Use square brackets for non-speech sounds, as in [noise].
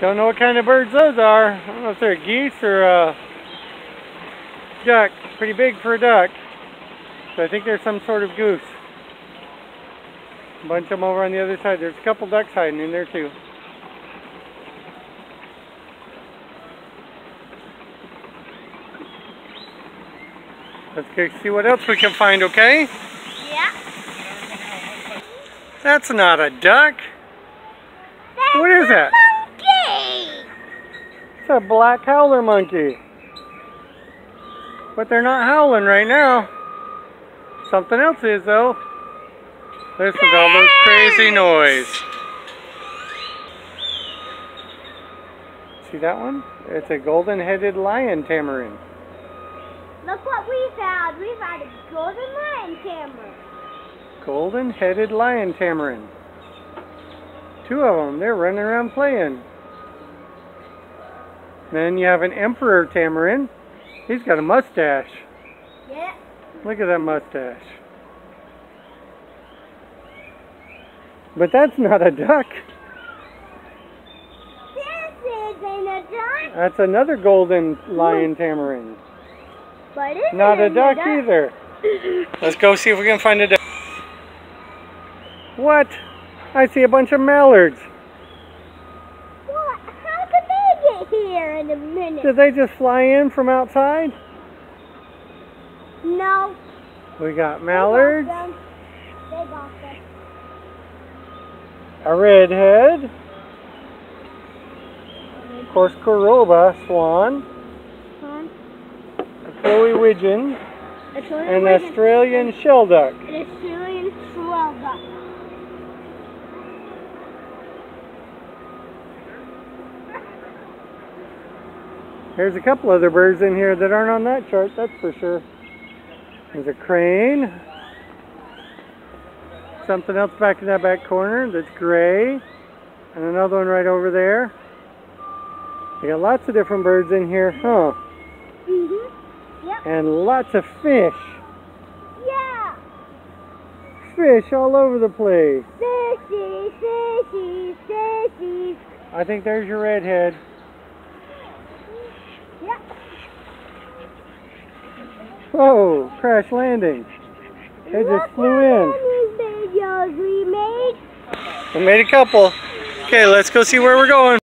Don't know what kind of birds those are. I don't know if they're geese or a duck. Pretty big for a duck. So I think there's some sort of goose. A bunch of them over on the other side. There's a couple ducks hiding in there too. Let's go see what else we can find, okay? Yeah. That's not a duck. That's What is that? A black howler monkey. But they're not howling right now. Something else is though. Listen to all those crazy noise. See that one? It's a golden-headed lion tamarin. Look what we found. We found a golden lion camera. Golden-headed lion tamarin. Two of them. They're running around playing. Then you have an emperor tamarin. He's got a mustache. Yeah. Look at that mustache. But that's not a duck. This isn't a duck. That's another golden lion tamarin. But it Not a isn't duck either. [laughs] Let's go see if we can find a duck. What? I see a bunch of mallards. What? How could they get here in a minute? Did they just fly in from outside? no. We got mallards, got them. They got them. a redhead, of course, Coscoroba swan, Huh? a Chiloe widgeon, an Australian shelduck. An Australian swell duck. There's a couple other birds in here that aren't on that chart, that's for sure. There's a crane. Something else back in that back corner that's gray. And another one right over there. We got lots of different birds in here, huh? Mm-hmm. Yep. And lots of fish. Yeah. Fish all over the place. Fishy, fishy, fishy. I think there's your redhead. Yep. Whoa, crash landing. They just Look flew in. videos we made. We made a couple. Okay, let's go see where we're going.